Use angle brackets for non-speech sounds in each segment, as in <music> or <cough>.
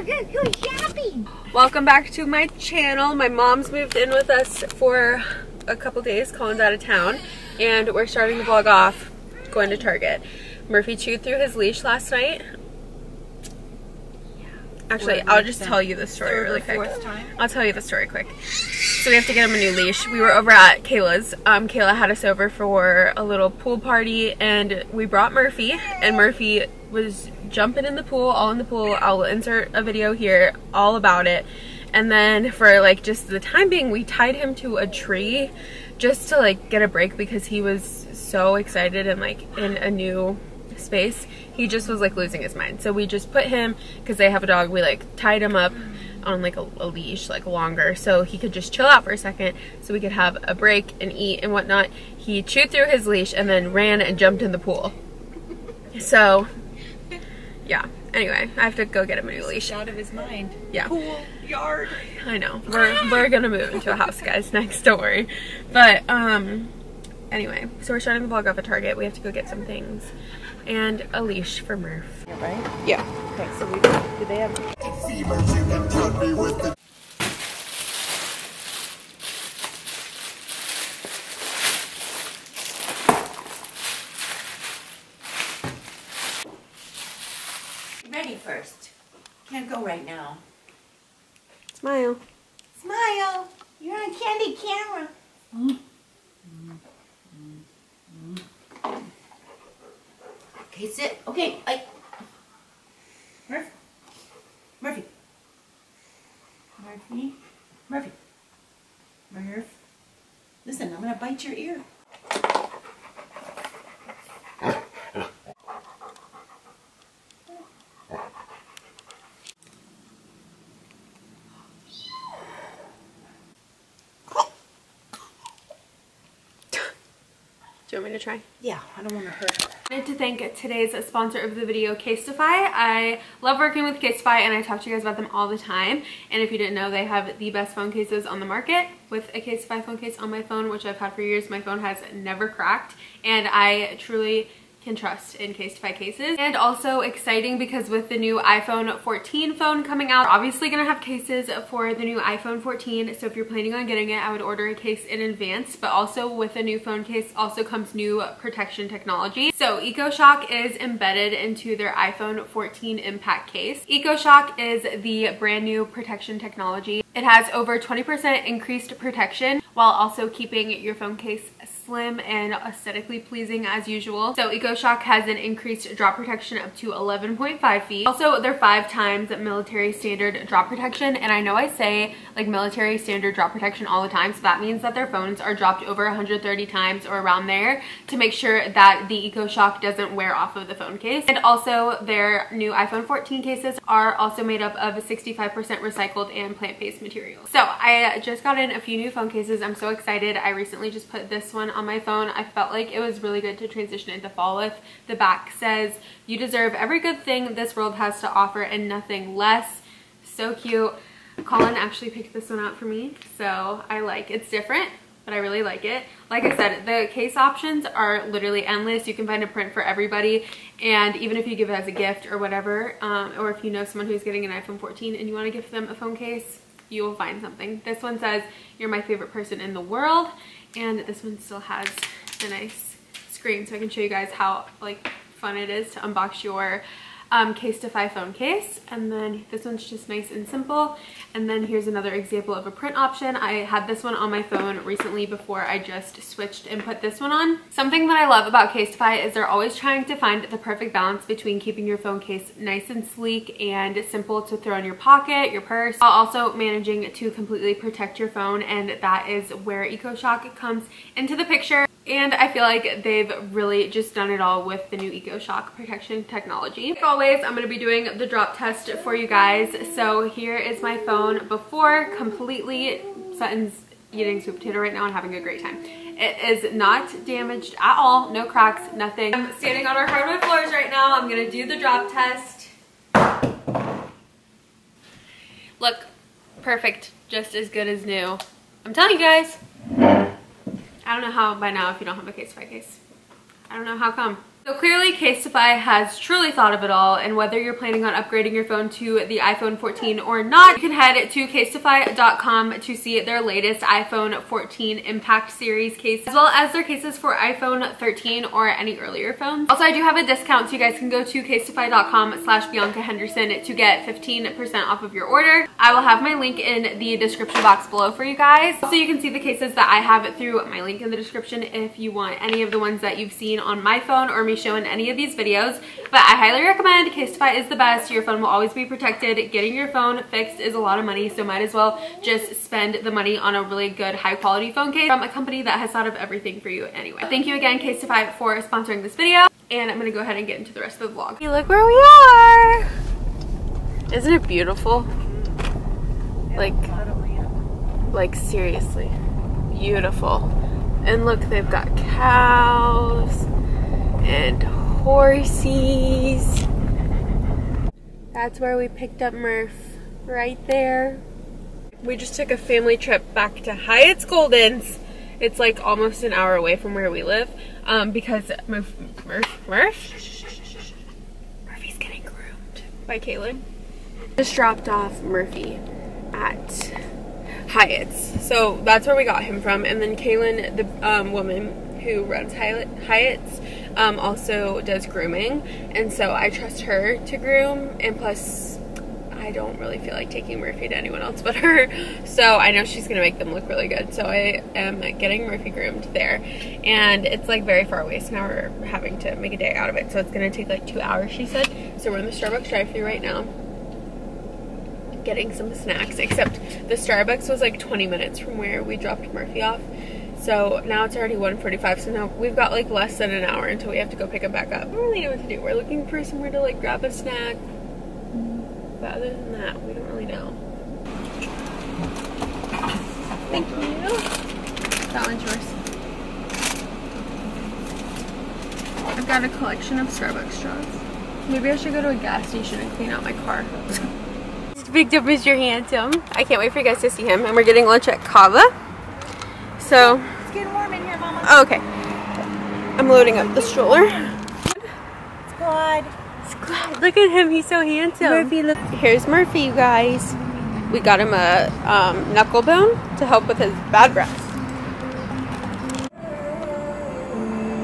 We're gonna go shopping. Welcome back to my channel. My mom's moved in with us for a couple days. Colin's out of town. And we're starting the vlog off going to Target. Murphy chewed through his leash last night. Actually, I'll just tell you the story really quick. I'll tell you the story quick. So we have to get him a new leash. We were over at Kayla's. Um, Kayla had us over for a little pool party and we brought Murphy and Murphy was jumping in the pool, all in the pool. I'll insert a video here all about it. And then for like just the time being, we tied him to a tree just to like get a break because he was so excited and like in a new space. He just was like losing his mind. So we just put him, because they have a dog, we like tied him up on like a, a, leash like longer so he could just chill out for a second so we could have a break and eat and whatnot he chewed through his leash and then ran and jumped in the pool so yeah. Anyway i have to go get him a new leash. Out of his mind. Yeah. Pool yard. I know. We're we're gonna move into a house guys. <laughs> Next don't worry but um anyway so we're starting the vlog off at target. We have to go get some things and a leash for murph. Right? Yeah. Okay so we do they have Ready first. Can't go right now. smile Smile. You're on candy camera. Okay, sit. Okay, I. Murphy. Murphy. Murphy. Murphy. Murph. Listen, I'm gonna bite your ear. Want me to try Yeah, I don't want to hurt her. I wanted to thank today's sponsor of the video, Casetify. I love working with Casetify and I talk to you guys about them all the time. And if you didn't know, they have the best phone cases on the market. With a Casetify phone case on my phone, which I've had for years, my phone has never cracked. And I truly can trust in Casetify cases. And also exciting because with the new iPhone 14 phone coming out, obviously gonna have cases for the new iPhone 14. So if you're planning on getting it, I would order a case in advance. But also with a new phone case also comes new protection technology. So EcoShock is embedded into their iPhone 14 impact case. EcoShock is the brand new protection technology. It has over 20% increased protection while also keeping your phone case slim and aesthetically pleasing as usual. So EcoShock has an increased drop protection up to 11.5 feet. Also, they're five times military standard drop protection. And I know I say like military standard drop protection all the time. So that means that their phones are dropped over 130 times or around there to make sure that the EcoShock doesn't wear off of the phone case. And also their new iPhone 14 cases are also made up of 65% recycled and plant-based materials. So I just got in a few new phone cases. I'm so excited. I recently just put this one on my phone. I felt like it was really good to transition into fall with. The back says, you deserve every good thing this world has to offer and nothing less. So cute. Colin actually picked this one out for me, so I like It's different, but I really like it. Like I said, the case options are literally endless. You can find a print for everybody, and even if you give it as a gift or whatever, um, or if you know someone who's getting an iPhone 14 and you want to gift them a phone case, you will find something. This one says, you're my favorite person in the world, and this one still has a nice screen so I can show you guys how like fun it is to unbox your um, Casetify phone case and then this one's just nice and simple. And then here's another example of a print option. I had this one on my phone recently before I just switched and put this one on. Something that I love about Casetify is they're always trying to find the perfect balance between keeping your phone case nice and sleek and simple to throw in your pocket your purse while also managing to completely protect your phone and that is where EcoShock comes into the picture and I feel like they've really just done it all with the new EcoShock protection technology. Like always, I'm going to be doing the drop test for you guys. So here is my phone before completely, Sutton's eating sweet potato right now and having a great time. It is not damaged at all, no cracks, nothing. I'm standing on our hardwood floors right now. I'm going to do the drop test. Look, perfect, just as good as new. I'm telling you guys. I don't know how by now if you don't have a case by case. I don't know how come. So clearly Casetify has truly thought of it all and whether you're planning on upgrading your phone to the iPhone 14 or not, you can head to casetify.com to see their latest iPhone 14 Impact Series case as well as their cases for iPhone 13 or any earlier phones. Also, I do have a discount so you guys can go to casetify.com slash Bianca Henderson to get 15% off of your order. I will have my link in the description box below for you guys. So you can see the cases that I have through my link in the description if you want any of the ones that you've seen on my phone or me show in any of these videos. But I highly recommend Casetify is the best. Your phone will always be protected. Getting your phone fixed is a lot of money, so might as well just spend the money on a really good high quality phone case from a company that has thought of everything for you anyway. Thank you again Casetify for sponsoring this video and I'm gonna go ahead and get into the rest of the vlog. Hey, look where we are! Isn't it beautiful? Like, like seriously, beautiful. And look, they've got cows and horsies. That's where we picked up Murph, right there. We just took a family trip back to Hyatt's Goldens. It's like almost an hour away from where we live um, because Murph, Murph, Murph? Murphy's getting groomed by Kaylin. Just dropped off Murphy at Hyatt's. So that's where we got him from. And then Kaylin, the um, woman who runs Hyatt's, um, also does grooming. And so I trust her to groom. And plus, I don't really feel like taking Murphy to anyone else <laughs> but her. So I know she's gonna make them look really good. So I am getting Murphy groomed there. And it's like very far away, so now we're having to make a day out of it. So it's gonna take like two hours, she said. So we're in the Starbucks drive through right now getting some snacks, except the Starbucks was like 20 minutes from where we dropped Murphy off. So now it's already 1.45, so now we've got like less than an hour until we have to go pick him back up. We don't really know what to do. We're looking for somewhere to like grab a snack. But other than that, we don't really know. Thank you. That one's yours. I've got a collection of Starbucks straws. Maybe I should go to a gas station and clean out my car. picked up Mr. Handsome. I can't wait for you guys to see him. And we're getting lunch at Cava. So. It's getting warm in here, Mama. Oh, okay. I'm loading up the stroller. Squad. Squad. Look at him. He's so handsome. Murphy, look. Here's Murphy, you guys. We got him a um, knuckle bone to help with his bad breath.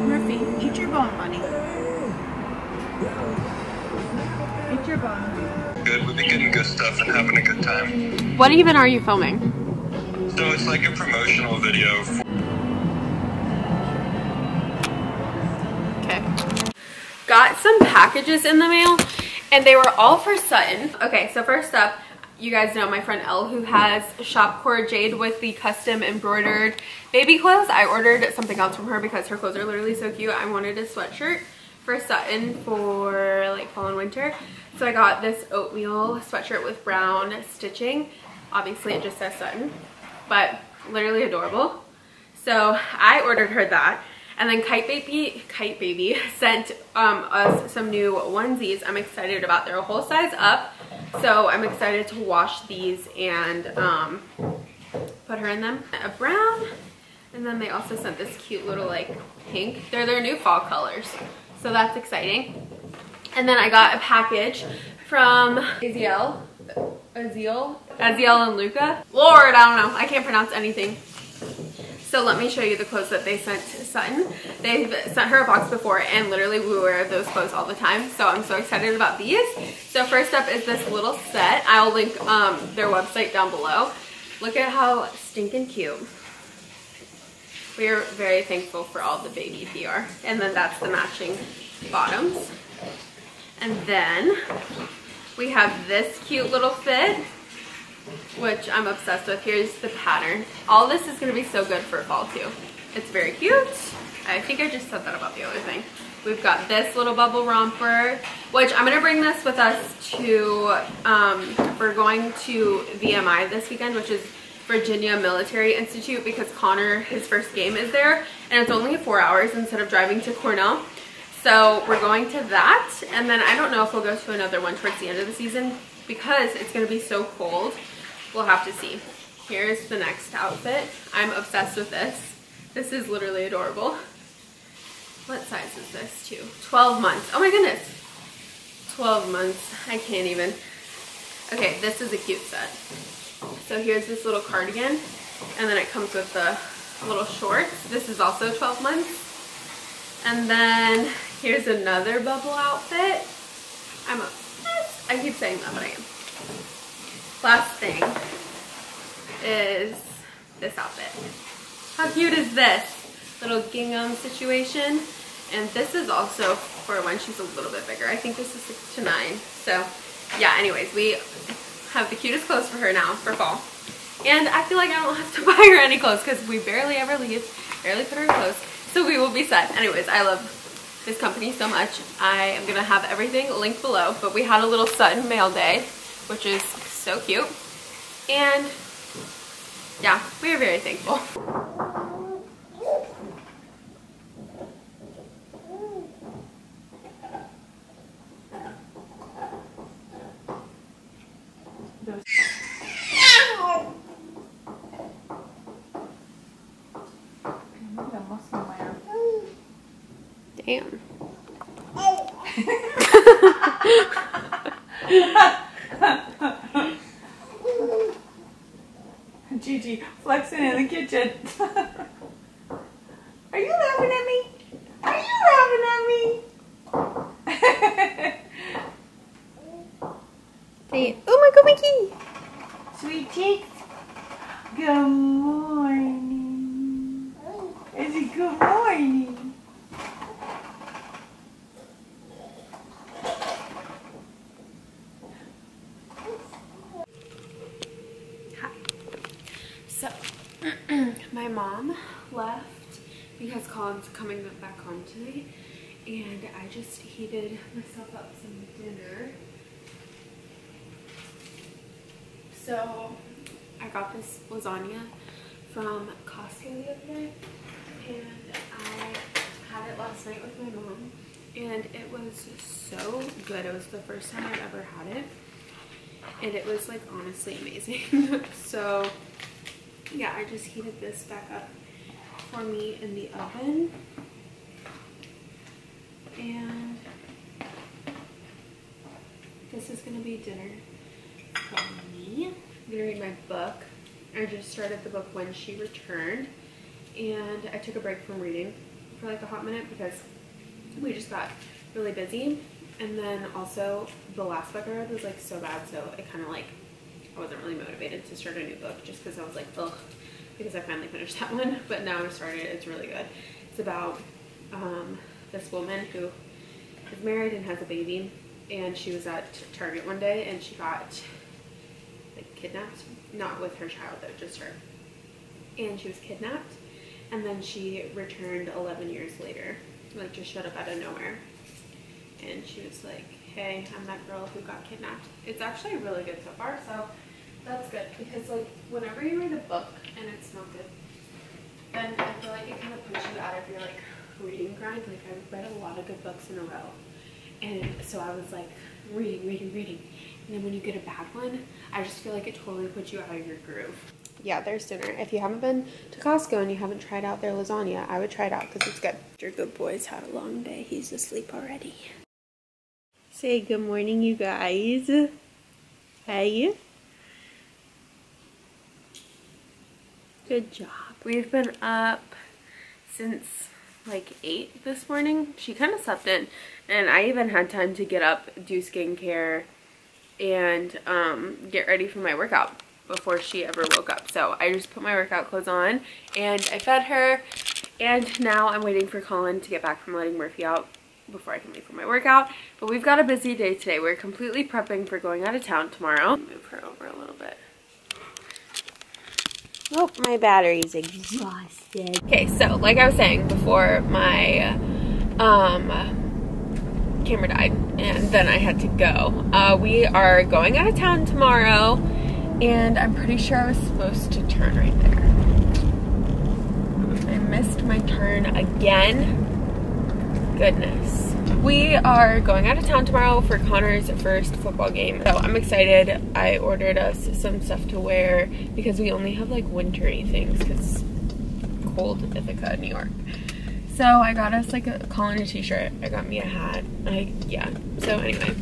Murphy, eat your bone, buddy. Eat your bone. good. We've been getting good stuff and having a good time. What even are you filming? So it's like a promotional video. Okay. Got some packages in the mail and they were all for Sutton. Okay, so first up, you guys know my friend Elle who has Shopcore Jade with the custom embroidered baby clothes. I ordered something else from her because her clothes are literally so cute. I wanted a sweatshirt for Sutton for like fall and winter. So I got this oatmeal sweatshirt with brown stitching. Obviously it just says Sutton, but literally adorable. So I ordered her that. And then Kyte Baby, Kyte Baby <laughs> sent um, us some new onesies I'm excited about. They're a whole size up. So I'm excited to wash these and um, put her in them. A brown. And then they also sent this cute little like pink. They're their new fall colors. So that's exciting. And then I got a package from Aziel. Aziel? Aziel and Luca. Lord, I don't know. I can't pronounce anything. So let me show you the clothes that they sent to Sutton. They've sent her a box before and literally we wear those clothes all the time. So I'm so excited about these. So first up is this little set. I'll link um, their website down below. Look at how stinking cute. We are very thankful for all the baby PR. And then that's the matching bottoms. And then we have this cute little fit which I'm obsessed with. Here's the pattern. All this is gonna be so good for fall too. It's very cute. I think I just said that about the other thing. We've got this little bubble romper, which I'm gonna bring this with us to, um, we're going to VMI this weekend, which is Virginia Military Institute because Connor, his first game is there and it's only four hours instead of driving to Cornell. So we're going to that and then I don't know if we'll go to another one towards the end of the season because it's gonna be so cold. We'll have to see. Here's the next outfit. I'm obsessed with this. This is literally adorable. what size is this too? 12 months. Oh my goodness. 12 months. I can't even. Okay, this is a cute set. So here's this little cardigan and then it comes with the little shorts. This is also 12 months. And then here's another bubble outfit. I'm obsessed. I keep saying that, but I am. Last thing is this outfit. How cute is this? Little gingham situation. And this is also for when she's a little bit bigger. I think this is six to nine. So yeah, anyways, we have the cutest clothes for her now for fall. And I feel like I don't have to <laughs> buy her any clothes because we barely ever leave, barely put her in clothes. So we will be set. Anyways, I love this company so much. I am going to have everything linked below. But we had a little Sutton mail day, which is so cute. And yeah, we are very thankful. Flexing in the kitchen. Are you laughing at me? Are you laughing at me? Say, oh my god, Mickey! Sweet cheeks. Good morning. Is it good morning? Hi. So, my mom left because Colin's coming back home today, and I just heated myself up some dinner. So, I got this lasagna from Costco the other day, and I had it last night with my mom, and it was so good. It was the first time I've ever had it and it was like honestly amazing. <laughs> so yeah, I just heated this back up for me in the oven. And this is gonna be dinner I'm gonna read my book. I just started the book when she returned and I took a break from reading for like a hot minute because we just got really busy. And then also the last book I read was like so bad so it kind of like I wasn't really motivated to start a new book just because I was like ugh because I finally finished <laughs> that one but now I've started it. It's really good. It's about um, this woman who is married and has a baby and she was at Target one day and she got kidnapped not with her child though just her. And she was kidnapped and then she returned 11 years later like just showed up out of nowhere. And she was like hey i'm that girl who got kidnapped. It's actually really good so far so that's good because like whenever you read a book and it's not good then i feel like it kind of puts you out of your like reading grind. Like i've read a lot of good books in a row. And so i was like reading reading reading and then when you get a bad one i just feel like it totally puts you out of your groove yeah, there's dinner. If you haven't been to Costco and you haven't tried out their lasagna, I would try it out because it's good. Your good boy's had a long day. He's asleep already. Say good morning, you guys. Hey. Good job. We've been up since like 8 this morning. She kind of slept in. And I even had time to get up, do skincare, and um, get ready for my workout before she ever woke up. So I just put my workout clothes on and I fed her. And now I'm waiting for Colin to get back from letting Murphy out before I can leave for my workout. But we've got a busy day today. We're completely prepping for going out of town tomorrow. Move her over a little bit. Oh, my battery's exhausted. Okay, so like I was saying before my um, camera died and then I had to go. Uh, we are going out of town tomorrow and I'm pretty sure I was supposed to turn right there. I missed my turn again. Goodness. We are going out of town tomorrow for Connor's first football game. So I'm excited. I ordered us some stuff to wear because we only have like wintry things because cold Ithaca, New York. So I got us like a Colin a t-shirt. I got me a hat. I yeah. So anyway,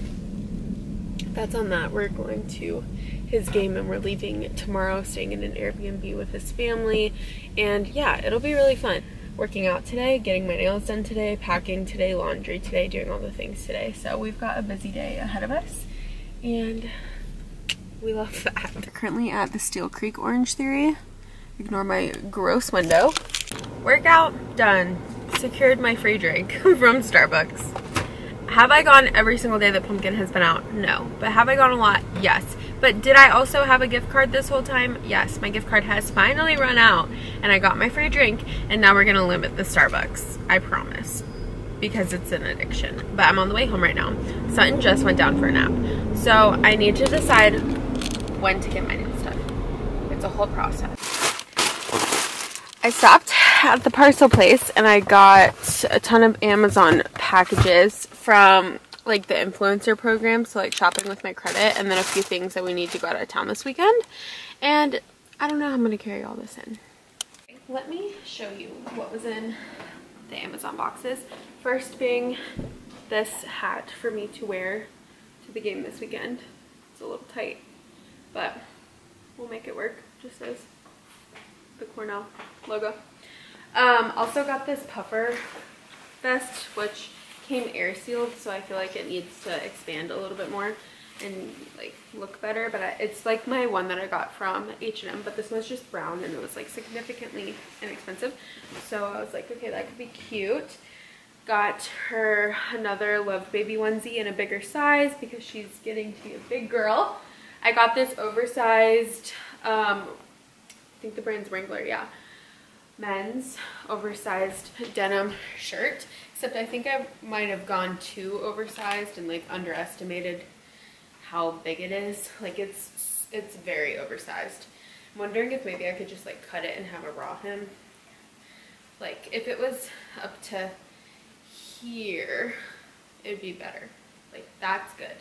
that's on that. We're going to his game and we're leaving tomorrow, staying in an Airbnb with his family. And yeah, it'll be really fun. Working out today, getting my nails done today, packing today, laundry today, doing all the things today. So we've got a busy day ahead of us. And we love that. We're currently at the Steel Creek Orange Theory. Ignore my gross window. Workout done. Secured my free drink <laughs> from Starbucks. Have I gone every single day that Pumpkin has been out? No. But have I gone a lot? Yes. But did I also have a gift card this whole time? Yes. My gift card has finally run out and I got my free drink and now we're going to limit the Starbucks. I promise. Because it's an addiction. But I'm on the way home right now. Sutton just went down for a nap. So I need to decide when to get my nails done. It's a whole process. I stopped at the parcel place and I got a ton of Amazon packages from like the influencer program, so like shopping with my credit, and then a few things that we need to go out of town this weekend. And I don't know how I'm gonna carry all this in. Let me show you what was in the Amazon boxes. First being this hat for me to wear to the game this weekend. It's a little tight, but we'll make it work, just as the Cornell logo. Um, also got this puffer vest, which came air sealed, so I feel like it needs to expand a little bit more and like look better. But I, it's like my one that I got from H&M, but this one's just brown and it was like significantly inexpensive. So I was like, okay, that could be cute. Got her another Love Baby onesie in a bigger size because she's getting to be a big girl. I got this oversized, um, I think the brand's Wrangler, yeah men's oversized denim shirt except I think I might have gone too oversized and like underestimated how big it is. Like it's it's very oversized. I'm wondering if maybe I could just like cut it and have a raw hem. Like if it was up to here it'd be better. Like that's good.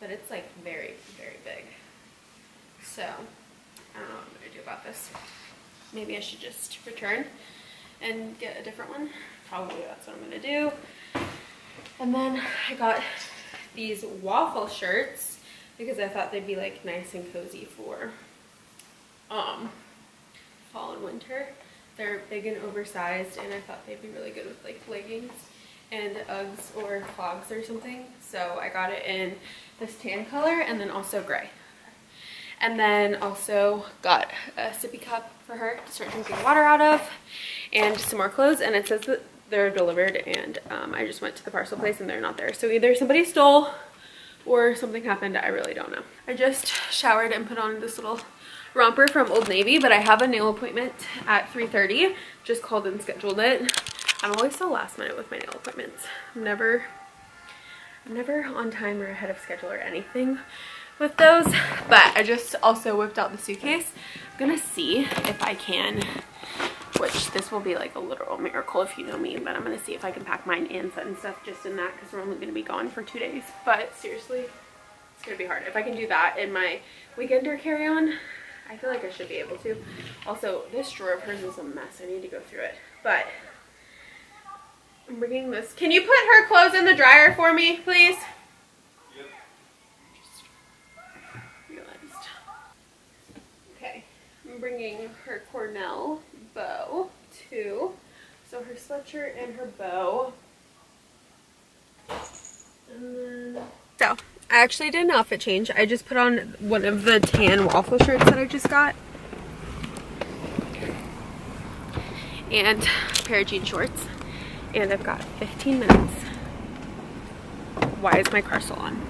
But it's like very very big. So I don't know what I'm gonna do about this maybe I should just return and get a different one. Probably that's what I'm gonna do. And then I got these waffle shirts because I thought they'd be like nice and cozy for um, fall and winter. They're big and oversized and I thought they'd be really good with like leggings and Uggs or clogs or something. So I got it in this tan color and then also gray. And then also got a sippy cup for her to start drinking water out of and some more clothes. And it says that they're delivered and um, I just went to the parcel place and they're not there. So either somebody stole or something happened. I really don't know. I just showered and put on this little romper from Old Navy, but I have a nail appointment at 3.30. Just called and scheduled it. I'm always so last minute with my nail appointments. I'm never, I'm never on time or ahead of schedule or anything with those but I just also whipped out the suitcase. I'm gonna see if I can which this will be like a literal miracle if you know me but I'm gonna see if I can pack mine and and stuff just in that because we're only gonna be gone for two days. But seriously it's gonna be hard. If I can do that in my weekender carry-on I feel like I should be able to. Also this drawer of hers is a mess. I need to go through it. But I'm bringing this. Can you put her clothes in the dryer for me please bringing her Cornell bow too. So her sweatshirt and her bow. And then... So, I actually did an outfit change. I just put on one of the tan waffle shirts that I just got. And a pair of jean shorts. And I've got 15 minutes. Why is my car still on?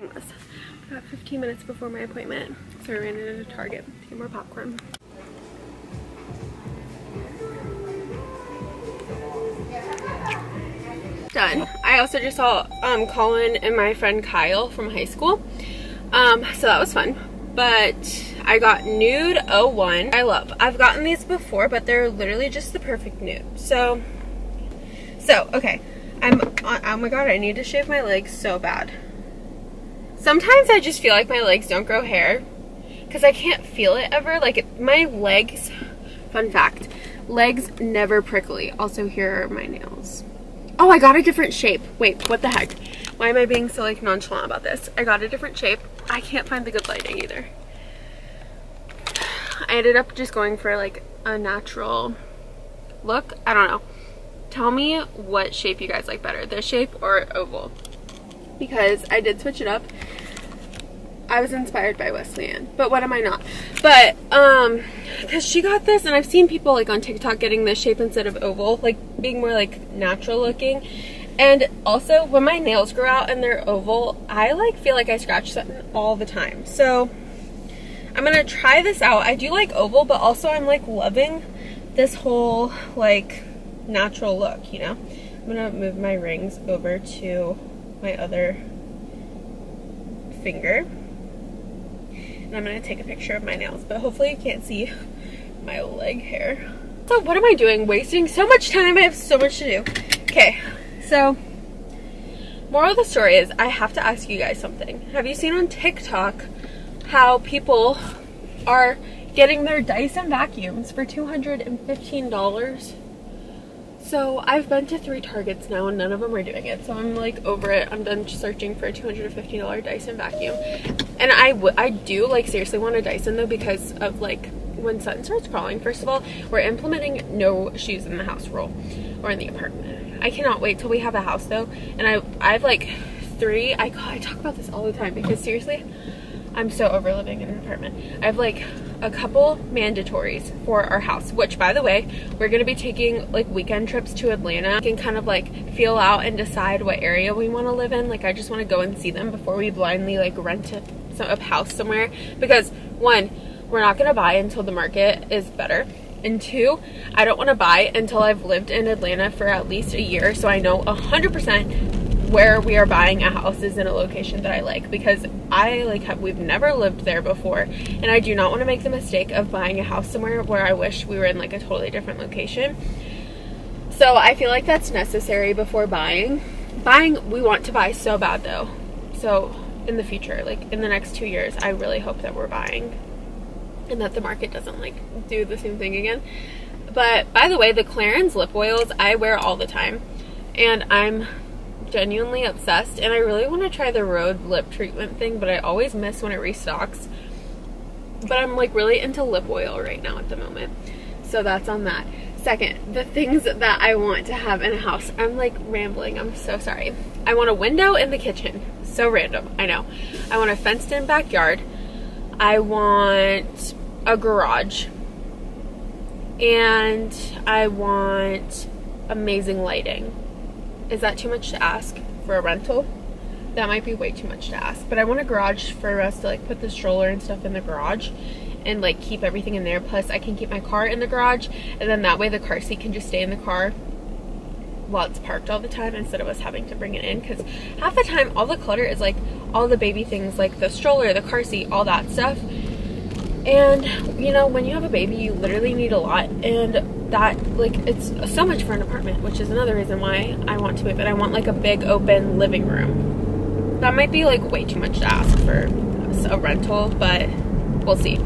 I've got 15 minutes before my appointment. So I ran into Target to get more popcorn. Done. I also just saw um, Colin and my friend Kyle from high school. Um, so that was fun. But I got Nude 01. I love. I've gotten these before, but they're literally just the perfect nude. So, so okay. I'm, oh my god, I need to shave my legs so bad. Sometimes I just feel like my legs don't grow hair because I can't feel it ever. Like it, my legs, fun fact, Legs never prickly. Also, here are my nails. Oh, I got a different shape. Wait, what the heck? Why am I being so like nonchalant about this? I got a different shape. I can't find the good lighting either. I ended up just going for like a natural look. I don't know. Tell me what shape you guys like better, this shape or oval. Because I did switch it up. I was inspired by Wesleyan, but what am I not? But, um, because she got this, and I've seen people, like, on TikTok getting this shape instead of oval, like, being more, like, natural looking. And also, when my nails grow out and they're oval, I, like, feel like I scratch something all the time. So, I'm gonna try this out. I do like oval, but also I'm, like, loving this whole, like, natural look, you know? I'm gonna move my rings over to my other finger I'm to take a picture of my nails, but hopefully you can't see <laughs> my leg hair. So what am I doing? Wasting so much time. I have so much to do. Okay, so moral of the story is I have to ask you guys something. Have you seen on TikTok how people are getting their Dyson vacuums for $215? So I've been to three Targets now and none of them are doing it. So I'm like over it. I'm done searching for a $250 Dyson vacuum. And I, I do like seriously want a Dyson though because of like when Sutton starts crawling. First of all, we're implementing no shoes in the house rule or in the apartment. I cannot wait till we have a house though. And I, I have like three, I, I talk about this all the time because seriously, I'm so over living in an apartment. I have like a couple mandatories for our house, which by the way, we're gonna be taking like weekend trips to Atlanta. Can kind of like feel out and decide what area we wanna live in. Like I just wanna go and see them before we blindly like rent a, a house somewhere. Because one, we're not gonna buy until the market is better. And two, I don't wanna buy until I've lived in Atlanta for at least a year so I know 100% where we are buying a house is in a location that I like because I like have we've never lived there before and I do not want to make the mistake of buying a house somewhere where I wish we were in like a totally different location. So I feel like that's necessary before buying. Buying we want to buy so bad though. So in the future, like in the next two years, I really hope that we're buying and that the market doesn't like do the same thing again. But by the way, the Clarins lip oils I wear all the time and I'm genuinely obsessed and I really want to try the Rhode lip treatment thing but I always miss when it restocks. But I'm like really into lip oil right now at the moment so that's on that. Second the things that I want to have in a house I'm like rambling I'm so sorry. I want a window in the kitchen so random I know. I want a fenced in backyard. I want a garage. And I want amazing lighting is that too much to ask for a rental? That might be way too much to ask. But I want a garage for us to like put the stroller and stuff in the garage and like keep everything in there. Plus I can keep my car in the garage and then that way the car seat can just stay in the car while it's parked all the time instead of us having to bring it in because half the time all the clutter is like all the baby things like the stroller, the car seat, all that stuff. And you know, when you have a baby, you literally need a lot. And that like it's so much for an apartment which is another reason why I want to move it I want like a big open living room. That might be like way too much to ask for a rental but we'll see.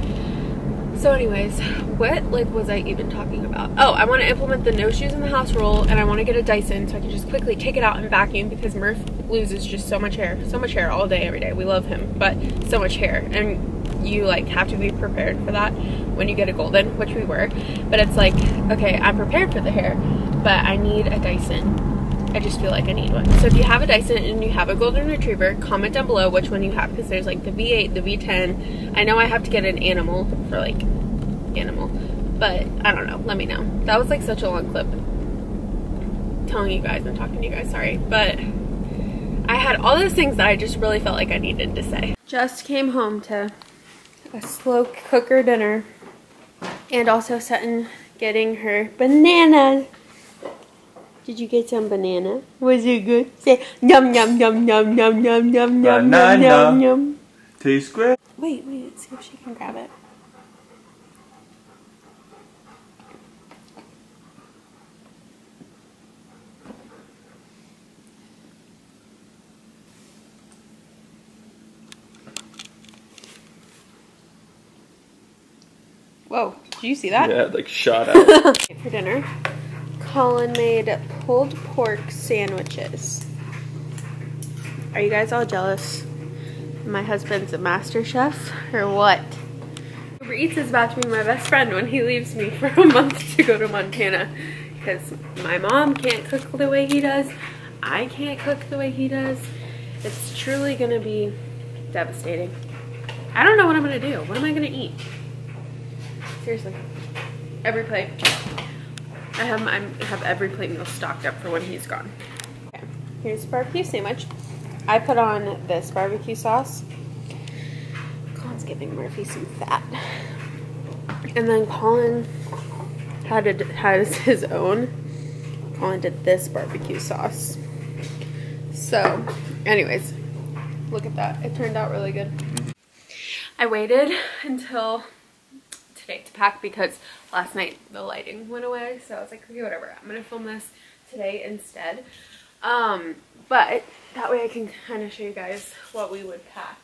So anyways what like was I even talking about? Oh I want to implement the no shoes in the house rule and I want to get a Dyson so I can just quickly take it out and vacuum because Murph loses just so much hair so much hair all day every day. We love him but so much hair. And you like have to be prepared for that when you get a golden, which we were. But it's like, okay, I'm prepared for the hair, but I need a Dyson. I just feel like I need one. So if you have a Dyson and you have a golden retriever, comment down below which one you have because there's like the V8, the V10. I know I have to get an animal for like animal, but I don't know. Let me know. That was like such a long clip telling you guys and talking to you guys, sorry. But I had all those things that I just really felt like I needed to say. Just came home to a slow cooker dinner. And also Sutton getting her banana. Did you get some banana? Was it good? Say yum yum yum yum yum yum yum yum yum yum yum. Tastes great. Wait, wait, see if she can grab it. Whoa, did you see that? Yeah, like shot <laughs> out. For dinner, Colin made pulled pork sandwiches. Are you guys all jealous? My husband's a master chef or what? Uber Eats is about to be my best friend when he leaves me for a month to go to Montana because my mom can't cook the way he does. I can't cook the way he does. It's truly gonna be devastating. I don't know what I'm gonna do. What am I gonna eat? Seriously. EveryPlate. I have my, I have EveryPlate meal stocked up for when he's gone. Okay. Here's a barbecue sandwich. I put on this barbecue sauce. Colin's giving Murphy some fat. And then Colin had a, has <laughs> his own. Colin did this barbecue sauce. So, anyways, look at that. It turned out really good. I waited until to pack because last night the lighting went away. So I was like, okay, whatever. I'm going to film this today instead. Um, but that way I can kind of show you guys what we would pack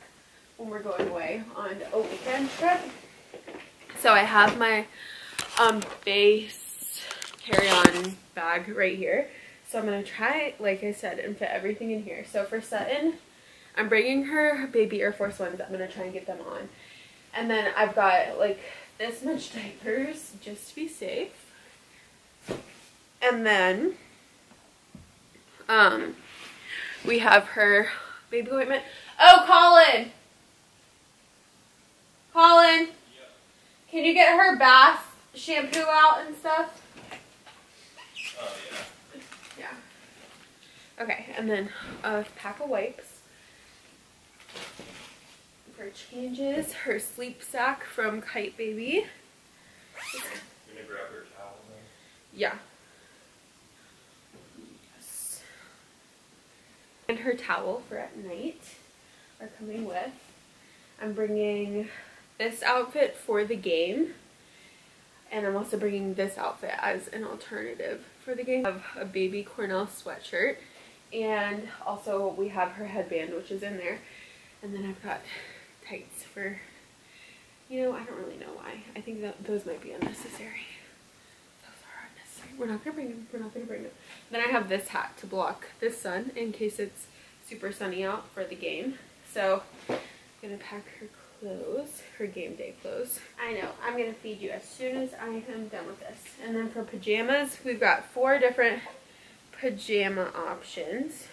when we're going away on a weekend trip. So I have my um, Béis carry-on bag right here. So I'm going to try, like I said, and fit everything in here. So for Sutton, I'm bringing her baby Air Force Ones. I'm going to try and get them on. And then I've got like this much diapers just to be safe. And then um, we have her baby ointment. Oh, Colin! Colin! Can you get her bath shampoo out and stuff? Oh, Yeah. Okay, and then a pack of wipes. For changes, her sleep sack from Kyte Baby. gonna grab her towel Yeah. Yes. And her towel for at night are coming with. I'm bringing this outfit for the game. And I'm also bringing this outfit as an alternative for the game. I have a baby Cornell sweatshirt. And also we have her headband, which is in there. And then I've got tights for, you know, I don't really know why. I think that those might be unnecessary. Those are unnecessary. We're not gonna bring them. We're not gonna bring them. Then I have this hat to block the sun in case it's super sunny out for the game. So I'm gonna pack her clothes, her game day clothes. I know, I'm gonna feed you as soon as I am done with this. And then for pajamas, we've got four different pajama options.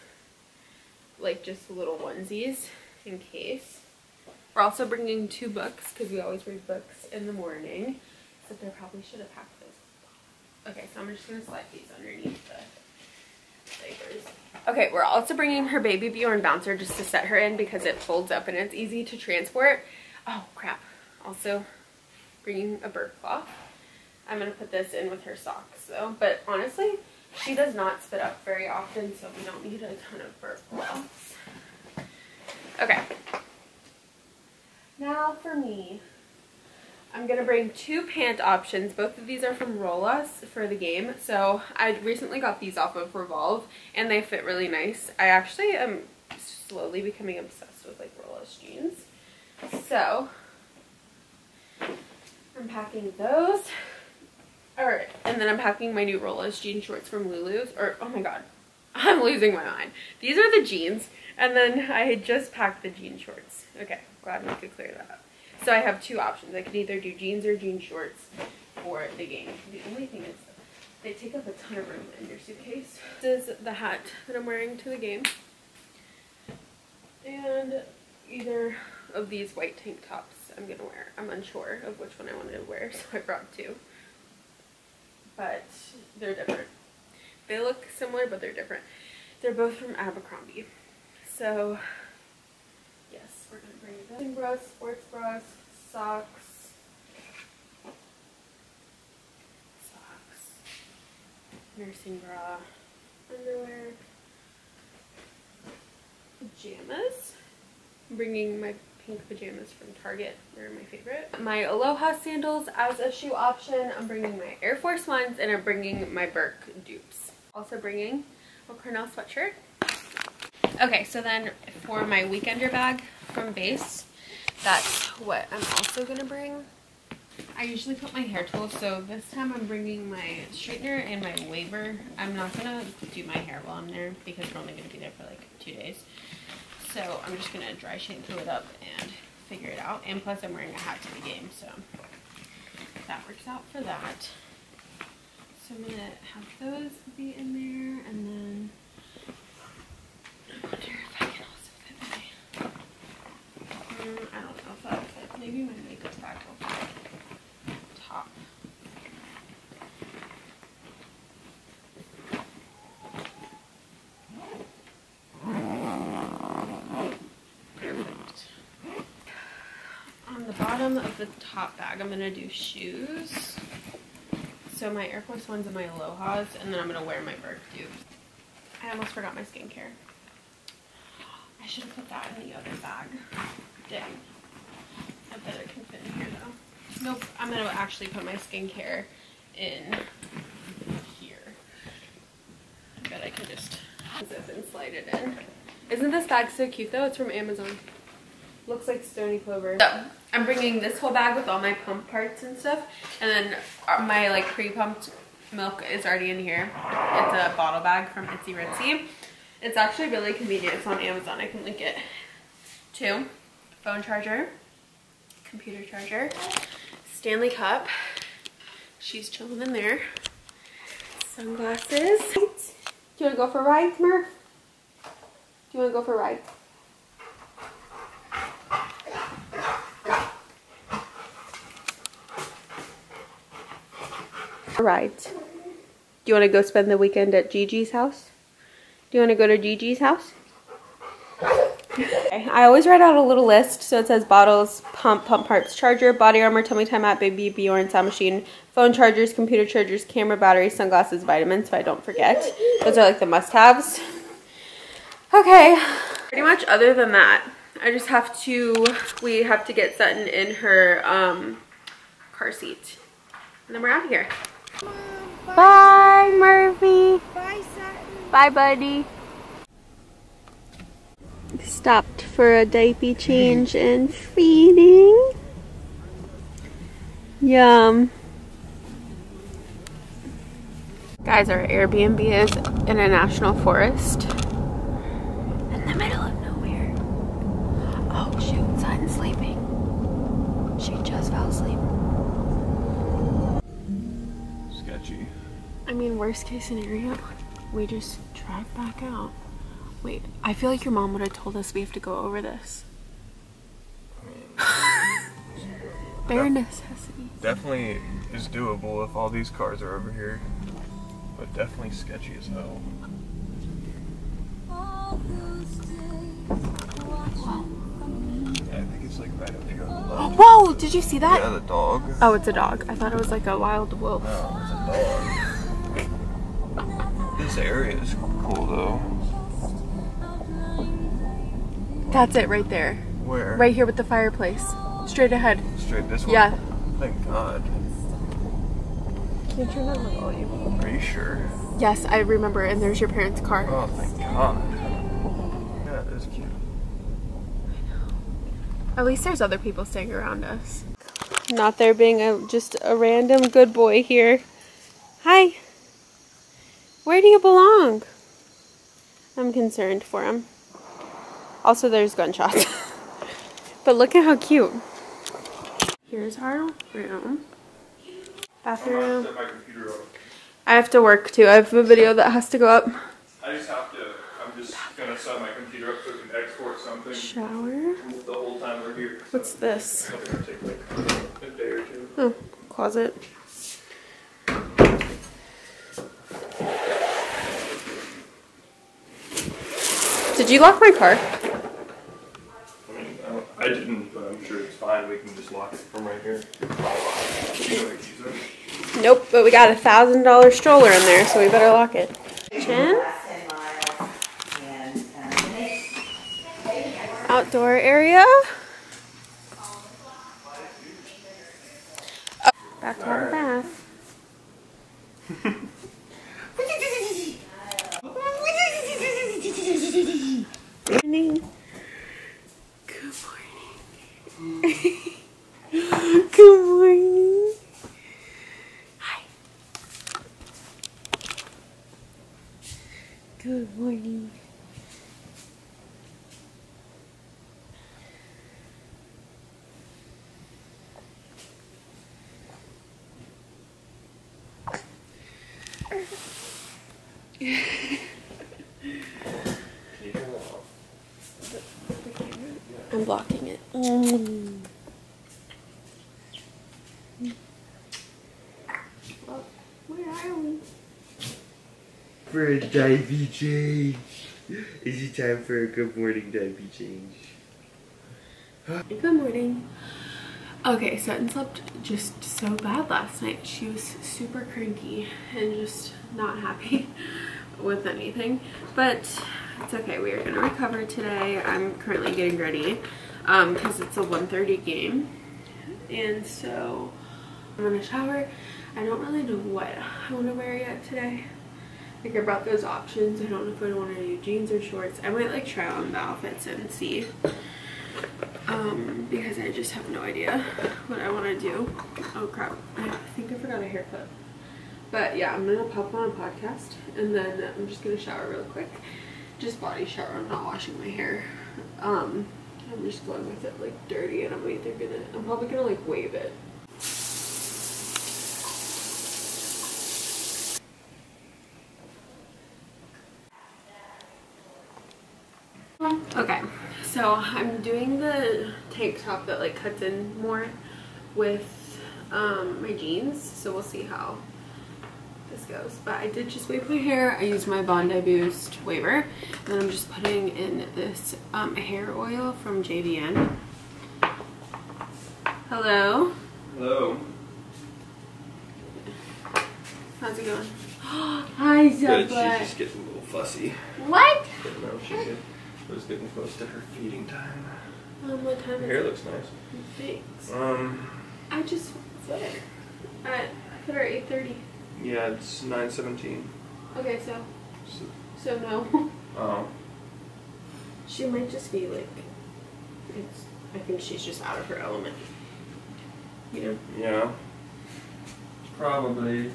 Like just little onesies in case. We're also bringing two books because we always read books in the morning. Except I probably should have packed those. Okay, so I'm just gonna slide these underneath the diapers. Okay, we're also bringing her baby Bjorn bouncer just to set her in because it folds up and it's easy to transport. Oh crap. Also bringing a bird cloth. I'm gonna put this in with her socks though. But honestly, she does not spit up very often, so we don't need a ton of bird cloths. Okay. Now for me. I'm going to bring two pant options. Both of these are from Rollas for the game. So I recently got these off of Revolve and they fit really nice. I actually am slowly becoming obsessed with like Rollas jeans. So I'm packing those. Alright, and then I'm packing my new Rollas jean shorts from Lulu's. Or, oh my god, <laughs> I'm losing my mind. These are the jeans, and then I had just packed the jean shorts. Okay, glad we could clear that up. So I have two options. I could either do jeans or jean shorts for the game. The only thing is they take up a ton of room in your suitcase. This is the hat that I'm wearing to the game. And either of these white tank tops I'm gonna wear. I'm unsure of which one I wanted to wear, <laughs> so I brought two. But they're different. They look similar, but they're different. They're both from Abercrombie. So nursing bras, sports bras, socks, socks, nursing bra, underwear, pajamas. I'm bringing my pink pajamas from Target. They're my favorite. My Aloha sandals as a shoe option. I'm bringing my Air Force Ones and I'm bringing my Birk dupes. Also bringing a Cornell sweatshirt. Okay, so then for my weekender bag from Béis, that's what I'm also gonna bring. I usually put my hair tools, so this time I'm bringing my straightener and my waver. I'm not gonna do my hair while I'm there because we're only gonna be there for like two days. So I'm just gonna dry shampoo it up and figure it out. And plus I'm wearing a hat to the game, so that works out for that. So I'm gonna have those be in there and then I wonder if I can also fit my Mm, I don't know if that'll fit. Maybe my makeup bag will fit. Top. On the bottom of the top bag, I'm gonna do shoes. So my Air Force Ones and my Aloha's, and then I'm gonna wear my Birk tubes. I almost forgot my skincare. I should have put that in the other bag. Dang. I bet it can fit in here though. Nope, I'm gonna actually put my skincare in here. I bet I can just zip and slide it in. Isn't this bag so cute though? It's from Amazon. Looks like Stoney Clover. So, I'm bringing this whole bag with all my pump parts and stuff. And then uh, my like pre-pumped milk is already in here. It's a bottle bag from Itsy Ritzy. It's actually really convenient. It's on Amazon. I can link it. Two, phone charger, computer charger, Stanley cup. She's chilling in there. Sunglasses. Do you want to go for a ride, Murph? Do you want to go for a ride? Right. Do you want to go spend the weekend at Gigi's house? Do you want to go to Gigi's house? Okay. I always write out a little list. So it says bottles, pump, pump parts, charger, body armor, tummy time out, baby Bjorn, sound machine, phone chargers, computer chargers, camera, batteries, sunglasses, vitamins, so I don't forget. Those are like the must-haves. Okay. Pretty much other than that, I just have to, we have to get Sutton in her um, car seat. And then we're out of here. Bye, Murphy. Bye, Sutton. Bye, buddy. Stopped for a diaper change and feeding. Yum. Guys, our Airbnb is in a national forest. In the middle of nowhere. Oh shoot, Sutton's sleeping. She just fell asleep. Sketchy. I mean, worst case scenario, we just drive back out. Wait, I feel like your mom would have told us we have to go over this. <laughs> Bare necessity. Definitely is doable if all these cars are over here. But definitely sketchy as hell. Yeah, I think it's like right up here on the oh, left. Whoa! Did you see that? Yeah, the dog. Oh, it's a dog. I thought it was like a wild wolf. No, it's a dog. This area is cool though. That's it right there. Where? Right here with the fireplace. Straight ahead. Straight this way? Yeah. Thank God. Can you turn on the volume? Are you sure? Yes, I remember. And there's your parents' car. Oh, thank God. Yeah, it is cute. At least there's other people staying around us. Not there being a just a random good boy here. Hi. Where do you belong? I'm concerned for him. Also, there's gunshots. <laughs> but look at how cute. Here's our room. Bathroom. Set my computer up. I have to work too. I have a video that has to go up. I just have to, I'm just gonna set my computer up so it can export something Shower. the whole time we're here. What's this? It's gonna take like a day or two. Oh, closet. Did you lock my car? I mean, I, don't, I didn't, but I'm sure it's fine. We can just lock it from right here. You know what keys are? Nope, but we got a thousand dollar stroller in there, so we better lock it. Chin. Outdoor area. Oh, back to have a bath. <laughs> Morning. <laughs> Good morning. Hi. Good morning. Yeah. <laughs> I'm blocking it. Mm. Well, where are we? For a diaper change. Is it time for a good morning diaper change? Good morning. Okay, Sutton slept just so bad last night. She was super cranky and just not happy <laughs> with anything. But it's okay. We are going to recover today. I'm currently getting ready because it's a 1.30 game. And so I'm going to shower. I don't really know what I want to wear yet today. Like I brought those options. I don't know if I want to do jeans or shorts. I might like try on the outfits and see um, because I just have no idea what I want to do. Oh crap, I think I forgot a haircut. But yeah, I'm gonna pop on a podcast and then I'm just gonna shower real quick. Just body shower, I'm not washing my hair. Um, I'm just going with it like dirty and I'm either gonna, I'm probably gonna like wave it. Okay, so I'm doing the tank top that like cuts in more with um, my jeans, so we'll see how this goes. But I did just wave my hair. I used my Bondi Boost waver, and then I'm just putting in this um, hair oil from JVN. Hello, Hello. how's it going? <gasps> Hi. Zebra. She's just getting a little fussy. What? No, she's good. It was getting close to her feeding time. Um, what time Her is hair it? looks nice. Thanks. Um, I just put her at I put her at 8:30. Yeah, it's 9:17. Okay, so So, so no. oh, She might just be like, it's, I think she's just out of her element. You know? yeah. Probably.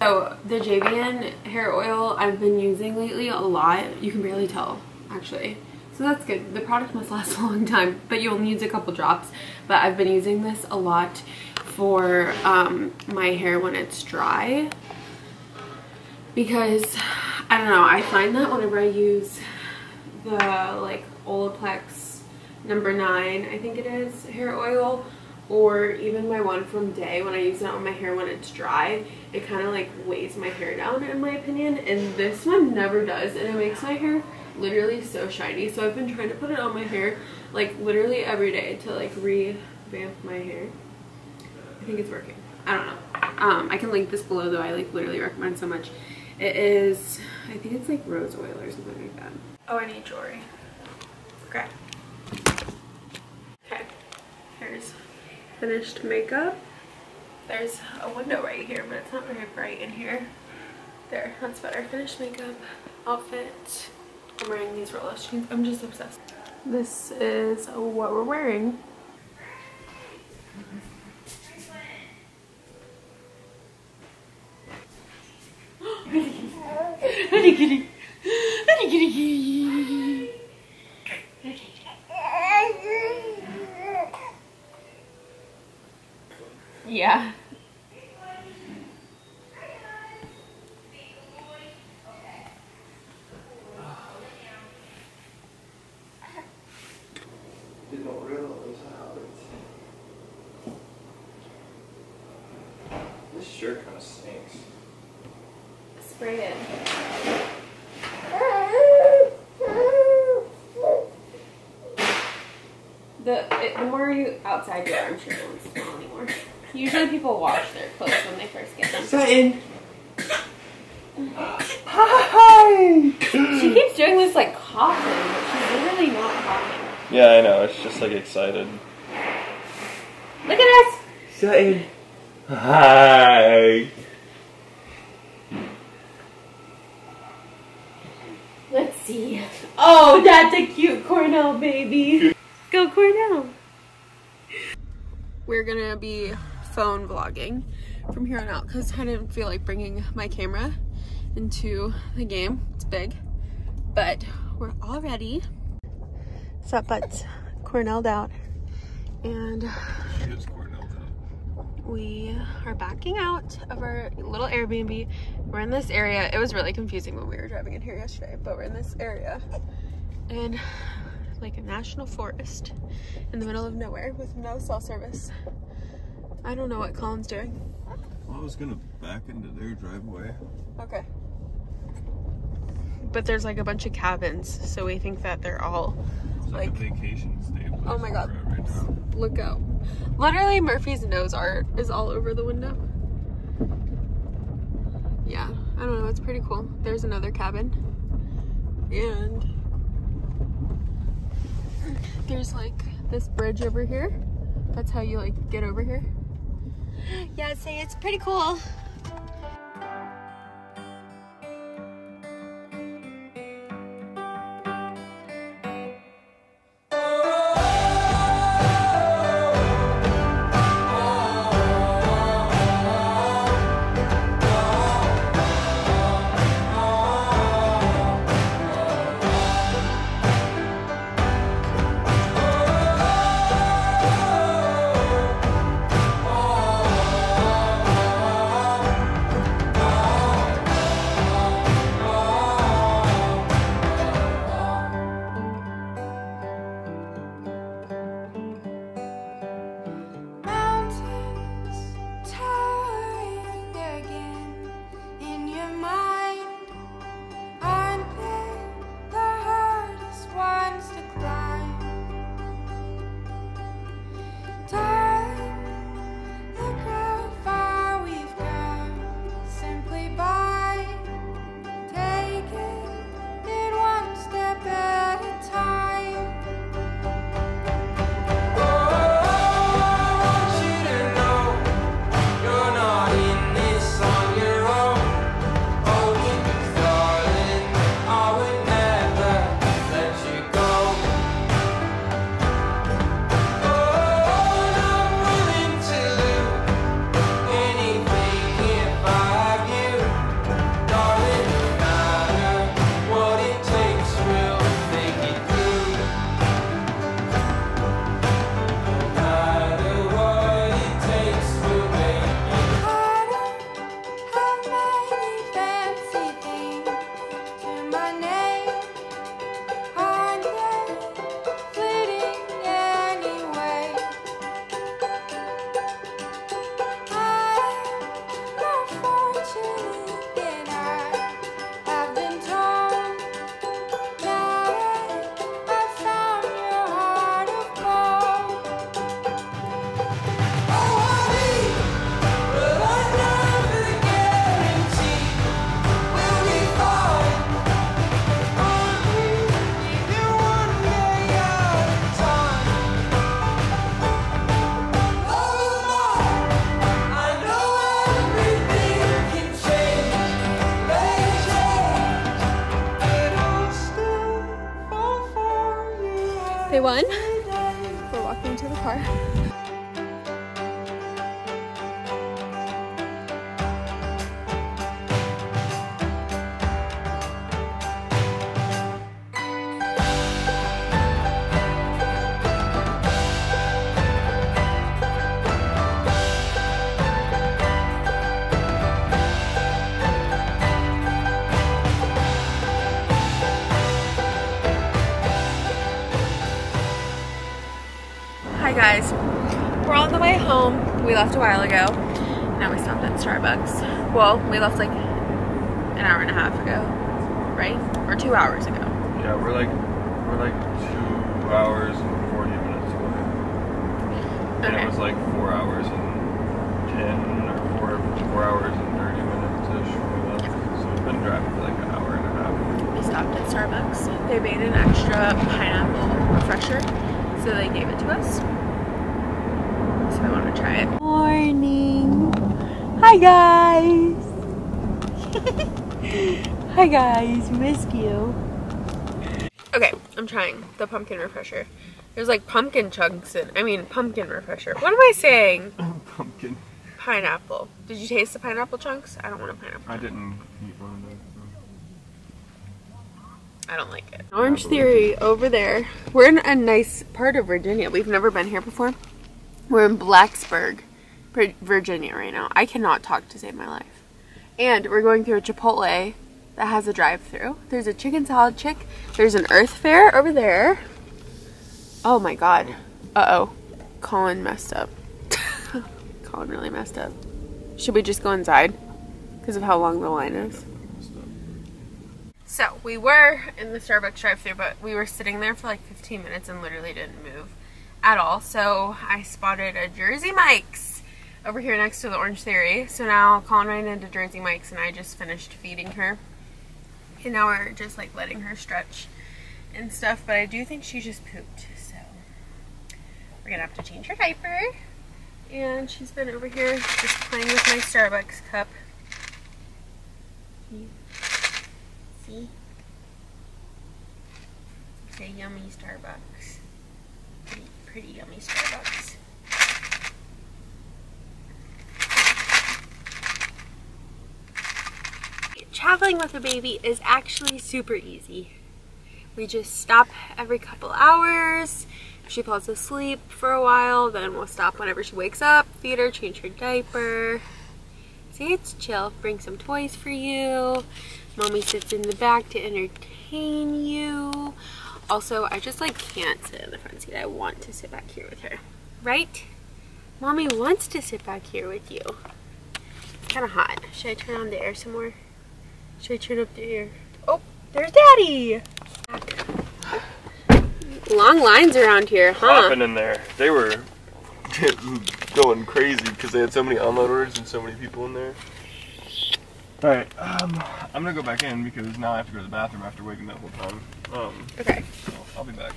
So the JVN hair oil I've been using lately a lot. You can barely tell, actually. So that's good. The product must last a long time, but you only use a couple drops. But I've been using this a lot for um, my hair when it's dry. Because, I don't know, I find that whenever I use the like Olaplex number nine, I think it is, hair oil, or even my one from Dae, when I use it on my hair when it's dry, it kind of like weighs my hair down in my opinion. And this one never does, and it makes my hair literally so shiny. So I've been trying to put it on my hair like literally every day to like revamp my hair. I think it's working. I don't know. Um, I can link this below though. I like literally recommend so much. It is, I think it's like rose oil or something like that. Oh, I need jewelry. Okay. Okay. Here's finished makeup. There's a window right here, but it's not very bright in here. There, that's better. Finished makeup, outfit. I'm wearing these Rollas jeans. I'm just obsessed. This is what we're wearing. Kitty <laughs> kitty. Yeah. This shirt kind of stinks. Spray it. The, it, the more you outside you are, I'm sure it won't smell anymore. Usually people wash their clothes when they first get them. Sutton! Hi! She keeps doing this like coughing, but she's literally not coughing. Yeah, I know. It's just like excited. Look at us! Sutton! Hi! Let's see. Oh, that's a cute Cornell baby. Go Cornell. We're gonna be phone vlogging from here on out because I didn't feel like bringing my camera into the game. It's big, but we're all ready. Sup, butts? Cornelled out. And She is Cornell we are backing out of our little Airbnb. We're in this area. It was really confusing when we were driving in here yesterday, but we're in this area and like a national forest in the middle of nowhere with no cell service. I don't know what Colin's doing. Well, I was gonna back into their driveway. Okay. But there's like a bunch of cabins, so we think that they're all like, like, a vacation stay oh my god, right look out. Literally Murphy's nose art is all over the window. Yeah, I don't know, it's pretty cool. There's another cabin. And there's like this bridge over here. That's how you like get over here. Yeah, I'd say it's pretty cool. You. Left a while ago. Now we stopped at Starbucks. Well, we left like an hour and a half ago, right? Or two hours ago. Yeah, we're like we're like two hours and forty minutes away. And Okay. it was like four hours and ten or four four hours and thirty minutes ish when we left. So we've been driving for like an hour and a half. We stopped at Starbucks. They made an extra pineapple refresher, so they gave it to us. So I want to try it. Morning. Hi guys. <laughs> Hi guys, missed you. Okay, I'm trying the pumpkin refresher. There's like pumpkin chunks in, I mean pumpkin refresher. What am I saying? <laughs> Pumpkin. Pineapple. Did you taste the pineapple chunks? I don't want a pineapple. I didn't eat one of those. I don't like it. Orange Theory over there. We're in a nice part of Virginia. We've never been here before. We're in Blacksburg. Vir- Virginia right now. I cannot talk to save my life. And we're going through a Chipotle that has a drive-through. There's a chicken salad chick. There's an Earth Fare over there. Oh my god. Uh-oh. Colin messed up. <laughs> Colin really messed up. Should we just go inside? Because of how long the line is. So we were in the Starbucks drive-thru, but we were sitting there for like 15 minutes and literally didn't move at all. So I spotted a Jersey Mike's over here next to the Orange Theory. So now Colin ran into Jersey Mike's and I just finished feeding her. And now we're just like letting her stretch and stuff. But I do think she just pooped. So we're gonna have to change her diaper. And she's been over here just playing with my Starbucks cup. See? It's a yummy Starbucks. Pretty, pretty yummy Starbucks. Traveling with a baby is actually super easy. We just stop every couple hours. She falls asleep for a while, then we'll stop whenever she wakes up, feed her, change her diaper. See, it's chill. Bring some toys for you. Mommy sits in the back to entertain you. Also, I just like can't sit in the front seat. I want to sit back here with her. Right? Mommy wants to sit back here with you. It's kind of hot. Should I turn on the air some more? Should I turn up the air? Oh, there's Daddy! Long lines around here, huh? Hopping in there. They were <laughs> going crazy because they had so many unload orders and so many people in there. Alright, um, I'm gonna go back in because now I have to go to the bathroom after waiting that whole time. Um, Okay. so I'll be back.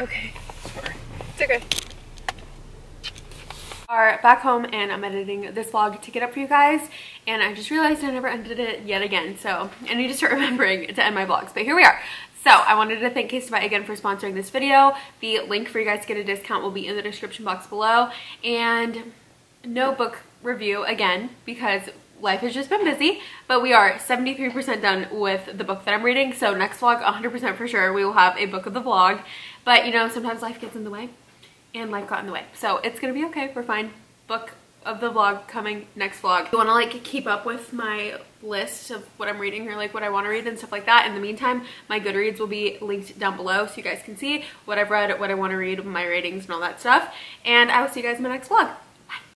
Okay. Sorry. It's okay. Are back home and I'm editing this vlog to get up for you guys. And I just realized I never ended it yet again. So I need to start <laughs> remembering to end my vlogs. But here we are. So I wanted to thank Casetify again for sponsoring this video. The link for you guys to get a discount will be in the description box below. And no book review again because life has just been busy. But we are 73% done with the book that I'm reading. So next vlog 100% for sure we will have a book of the vlog. But you know sometimes life gets in the way and life got in the way. So it's gonna be okay, we're fine. Book of the vlog coming next vlog. If you wanna like keep up with my list of what I'm reading or like what I wanna read and stuff like that, in the meantime, my Goodreads will be linked down below so you guys can see what I've read, what I wanna read, my ratings and all that stuff. And I will see you guys in my next vlog.